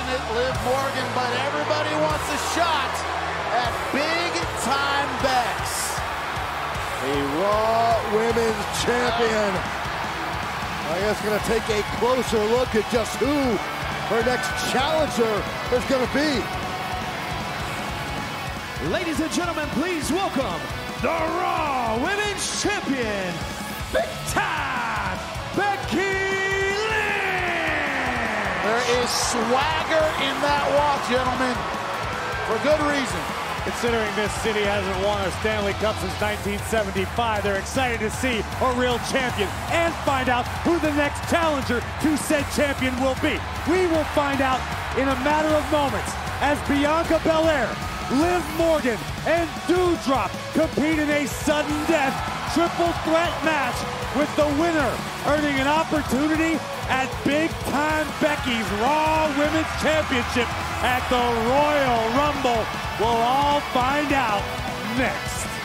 unfortunate Liv Morgan, but everybody wants a shot at big time Bex. The Raw Women's Champion. I guess going to take a closer look at just who her next challenger is going to be. Ladies and gentlemen, please welcome the Raw Women's Champion, Big Time Becky Lynch. There is swagger in that walk, gentlemen, for good reason. Considering this city hasn't won a Stanley Cup since 1975, they're excited to see a real champion and find out who the next challenger to said champion will be. We will find out in a matter of moments as Bianca Belair, Liv Morgan, and Doudrop compete in a sudden triple threat match with the winner earning an opportunity at Big Time Becky's Raw Women's Championship at the Royal Rumble. We'll all find out next.